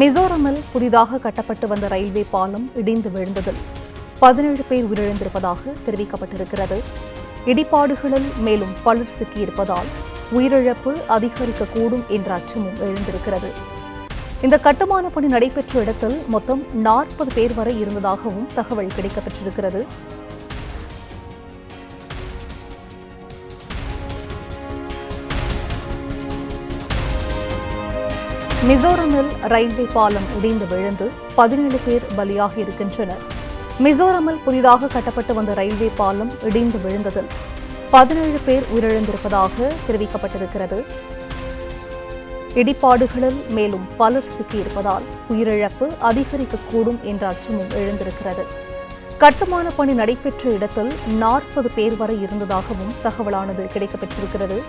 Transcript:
மிசோரமில் புதிதாக கட்டப்பட்டு வந்த ரயில்வே பாலம் இடிந்து விழுந்ததில் பதினேழு பேர் உயிரிழந்திருப்பதாக தெரிவிக்கப்பட்டிருக்கிறது. இடிபாடுகளில் மேலும் பலர் சிக்கியிருப்பதால் உயிரிழப்பு அதிகரிக்கக்கூடும் என்ற அச்சமும் எழுந்திருக்கிறது. இந்த கட்டுமான பணி நடைபெற்ற இடத்தில் மொத்தம் நாற்பது பேர் வரை இருந்ததாகவும் தகவல் கிடைக்கப்பெற்றிருக்கிறது. மிசோரமில் ரயில்வே பாலம் இடிந்து விழுந்து பதினேழு பேர் பலியாகி இருக்கின்றனர் மிசோரமில் புதிதாக கட்டப்பட்டு வந்த ரயில்வே பாலம் இடிந்து விழுந்ததில் பதினேழு பேர் உயிரிழந்திருப்பதாக தெரிவிக்கப்பட்டிருக்கிறது. இடிபாடுகளில் மேலும் பலர் சிக்கியிருப்பதால் உயிரிழப்பு அதிகரிக்கக்கூடும் என்ற அச்சமும் எழுந்திருக்கிறது. கட்டுமான பணி நடைபெற்ற இடத்தில் நாற்பது பேர் வரை இருந்ததாகவும் தகவலானது கிடைக்கப்பெற்றிருக்கிறது.